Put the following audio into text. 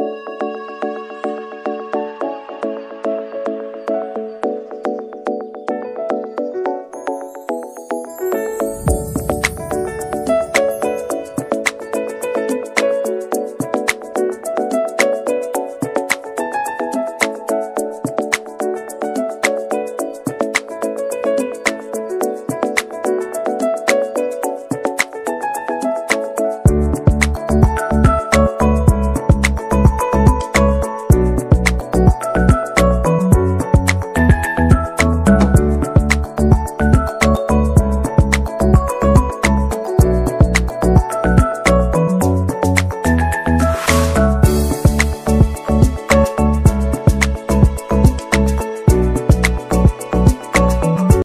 you